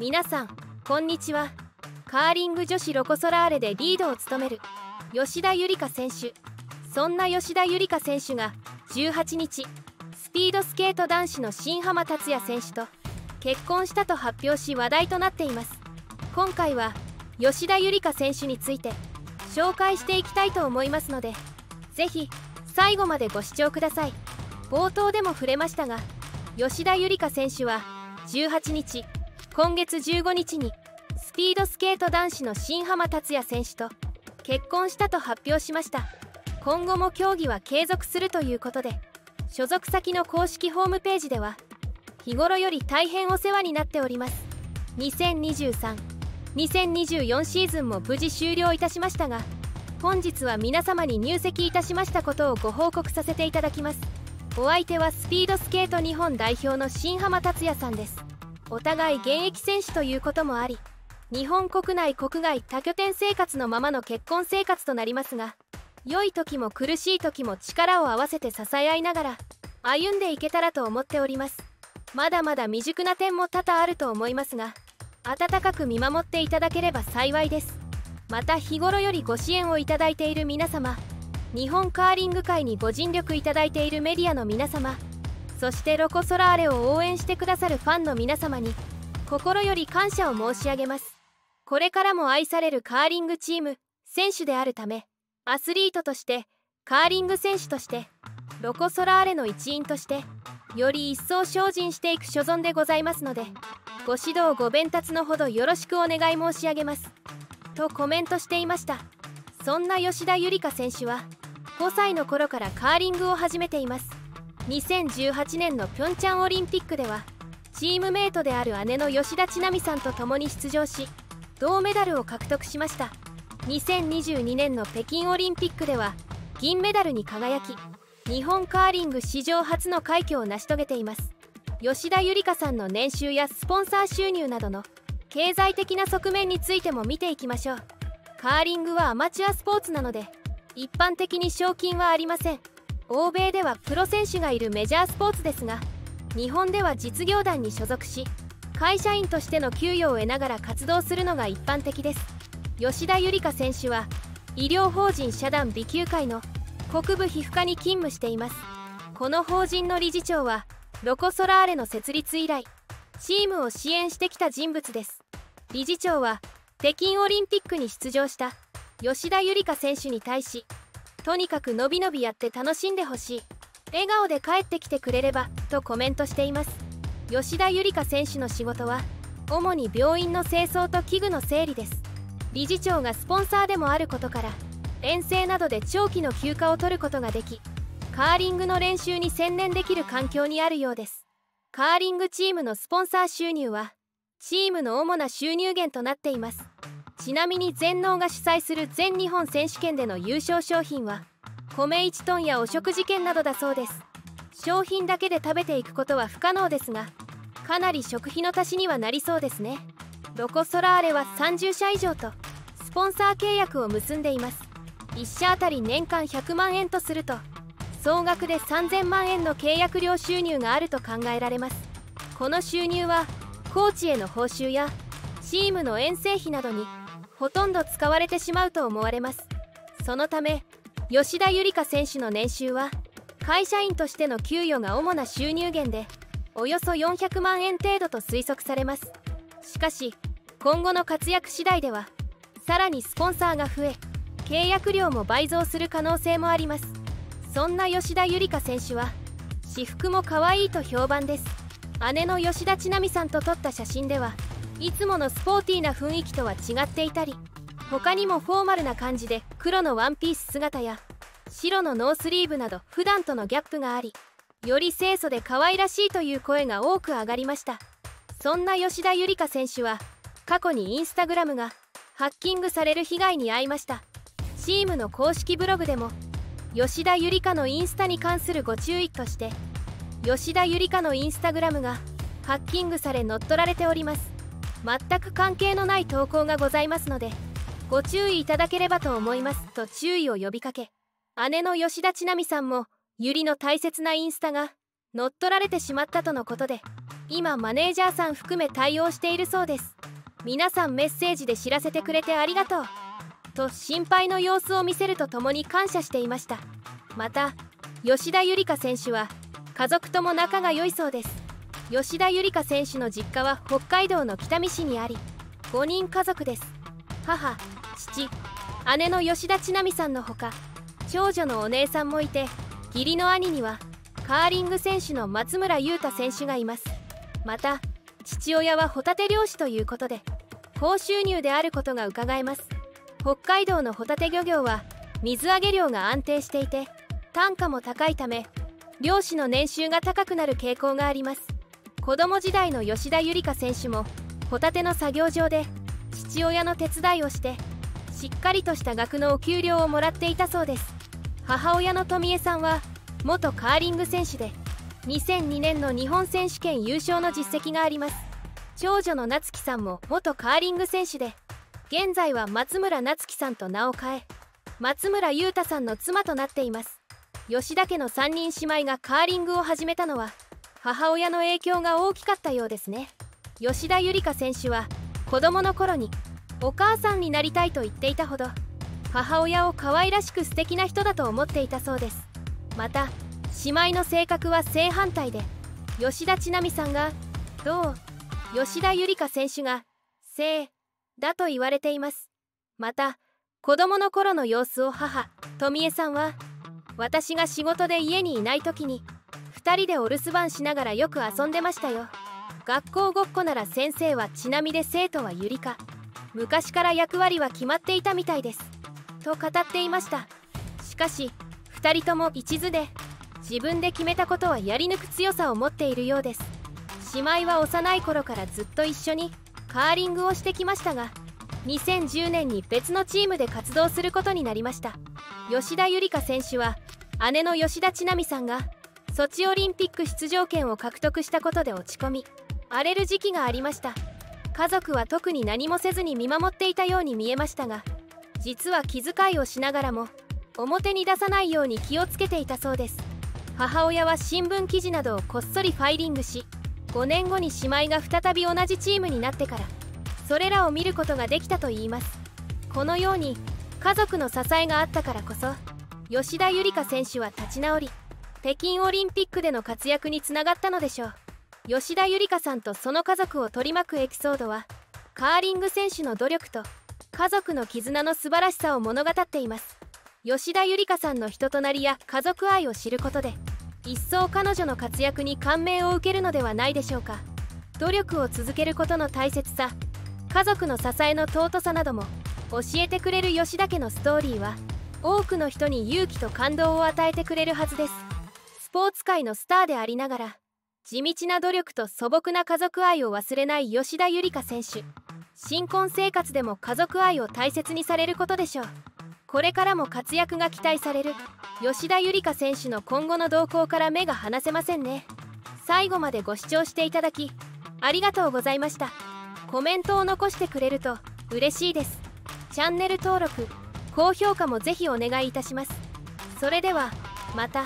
皆さんこんにちは。カーリング女子ロコ・ソラーレでリードを務める吉田夕梨花選手。そんな吉田夕梨花選手が18日スピードスケート男子の新浜達也選手と結婚したと発表し話題となっています。今回は吉田夕梨花選手について紹介していきたいと思いますので是非最後までご視聴ください。冒頭でも触れましたが吉田夕梨花選手は18日今月15日にスピードスケート男子の新浜達也選手と結婚したと発表しました。今後も競技は継続するということで所属先の公式ホームページでは日頃より大変お世話になっております。2023-2024シーズンも無事終了いたしましたが本日は皆様に入籍いたしましたことをご報告させていただきます。お相手はスピードスケート日本代表の新浜達也さんです。お互い現役選手ということもあり日本国内国外多拠点生活のままの結婚生活となりますが良い時も苦しい時も力を合わせて支え合いながら歩んでいけたらと思っております。まだまだ未熟な点も多々あると思いますが温かく見守っていただければ幸いです。また日頃よりご支援をいただいている皆様日本カーリング界にご尽力いただいているメディアの皆様そしてロコ・ソラーレを応援してくださるファンの皆様に心より感謝を申し上げます。これからも愛されるカーリングチーム選手であるためアスリートとしてカーリング選手としてロコ・ソラーレの一員としてより一層精進していく所存でございますのでご指導ご鞭達のほどよろしくお願い申し上げます。とコメントしていました。そんな吉田夕梨花選手は5歳の頃からカーリングを始めています。2018年のピョンチャンオリンピックではチームメイトである姉の吉田知那美さんと共に出場し銅メダルを獲得しました。2022年の北京オリンピックでは銀メダルに輝き日本カーリング史上初の快挙を成し遂げています。吉田夕梨花さんの年収やスポンサー収入などの経済的な側面についても見ていきましょう。カーリングはアマチュアスポーツなので一般的に賞金はありません。欧米ではプロ選手がいるメジャースポーツですが日本では実業団に所属し会社員としての給与を得ながら活動するのが一般的です。吉田夕梨花選手は医療法人社団美球会の国部皮膚科に勤務しています。この法人の理事長はロコ・ソラーレの設立以来チームを支援してきた人物です。理事長は北京オリンピックに出場した吉田夕梨花選手に対しとにかくのびのびやって楽しんでほしい。笑顔で帰ってきてくれればとコメントしています。吉田夕梨花選手の仕事は主に病院の清掃と器具の整理です。理事長がスポンサーでもあることから遠征などで長期の休暇を取ることができカーリングの練習に専念できる環境にあるようです。カーリングチームのスポンサー収入はチームの主な収入源となっています。ちなみに全農が主催する全日本選手権での優勝商品は米1トンやお食事券などだそうです。商品だけで食べていくことは不可能ですがかなり食費の足しにはなりそうですね。ロコ・ソラーレは30社以上とスポンサー契約を結んでいます。1社あたり年間100万円とすると総額で3000万円の契約料収入があると考えられます。この収入はコーチへの報酬やチームの遠征費などにほとんど使われてしまうと思われます。そのため吉田夕梨花選手の年収は会社員としての給与が主な収入源でおよそ400万円程度と推測されます。しかし今後の活躍次第ではさらにスポンサーが増え契約料も倍増する可能性もあります。そんな吉田夕梨花選手は私服も可愛いと評判です。姉の吉田知那美さんと撮った写真ではいつものスポーティーな雰囲気とは違っていたり他にもフォーマルな感じで黒のワンピース姿や白のノースリーブなど普段とのギャップがありより清楚で可愛らしいという声が多く上がりました。そんな吉田夕梨花選手は過去にインスタグラムがハッキングされる被害に遭いました。チームの公式ブログでも吉田夕梨花のインスタに関するご注意として吉田夕梨花のインスタグラムがハッキングされ乗っ取られております。全く関係のない投稿がございますのでご注意いただければと思いますと注意を呼びかけ姉の吉田知那美さんもゆりの大切なインスタが乗っ取られてしまったとのことで今マネージャーさん含め対応しているそうです。皆さんメッセージで知らせてくれてありがとう。と心配の様子を見せるとともに感謝していました。また吉田夕梨花選手は家族とも仲が良いそうです。吉田夕梨花選手の実家は北海道の北見市にあり5人家族です。母父姉の吉田千奈美さんのほか長女のお姉さんもいて義理の兄にはカーリング選手の松村雄太選手がいます。また父親はホタテ漁師ということで高収入であることがうかがえます。北海道のホタテ漁業は水揚げ量が安定していて単価も高いため漁師の年収が高くなる傾向があります。子供時代の吉田夕梨花選手もホタテの作業場で父親の手伝いをしてしっかりとした額のお給料をもらっていたそうです。母親の富江さんは元カーリング選手で2002年の日本選手権優勝の実績があります。長女の夏樹さんも元カーリング選手で現在は松村夏樹さんと名を変え松村雄太さんの妻となっています。吉田家の3人姉妹がカーリングを始めたのは母親の影響が大きかったようですね吉田夕梨花選手は子供の頃にお母さんになりたいと言っていたほど母親を可愛らしく素敵な人だと思っていたそうですまた姉妹の性格は正反対で吉田知奈美さんが「どう?」吉田夕梨花選手が「正」だと言われていますまた子供の頃の様子を母富江さんは私が仕事で家にいない時に2人でお留守番しながらよく遊んでましたよ。学校ごっこなら先生はちなみで生徒はゆりか。昔から役割は決まっていたみたいです。と語っていました。しかし2人とも一途で自分で決めたことはやり抜く強さを持っているようです。姉妹は幼い頃からずっと一緒にカーリングをしてきましたが2010年に別のチームで活動することになりました。吉田夕梨花選手は姉の吉田知奈美さんがソチオリンピック出場権を獲得したことで落ち込み荒れる時期がありました。家族は特に何もせずに見守っていたように見えましたが実は気遣いをしながらも表に出さないように気をつけていたそうです。母親は新聞記事などをこっそりファイリングし5年後に姉妹が再び同じチームになってからそれらを見ることができたといいます。このように家族の支えがあったからこそ吉田夕梨花選手は立ち直り北京オリンピックでの活躍につながったのでしょう。吉田夕梨花さんとその家族を取り巻くエピソードはカーリング選手の努力と家族の絆の素晴らしさを物語っています。吉田夕梨花さんの人となりや家族愛を知ることで一層彼女の活躍に感銘を受けるのではないでしょうか。努力を続けることの大切さ家族の支えの尊さなども教えてくれる吉田家のストーリーは多くの人に勇気と感動を与えてくれるはずです。スポーツ界のスターでありながら地道な努力と素朴な家族愛を忘れない吉田夕梨花選手。新婚生活でも家族愛を大切にされることでしょう。これからも活躍が期待される吉田夕梨花選手の今後の動向から目が離せませんね。最後までご視聴していただきありがとうございました。コメントを残してくれると嬉しいです。チャンネル登録高評価もぜひお願いいたします。それではまた。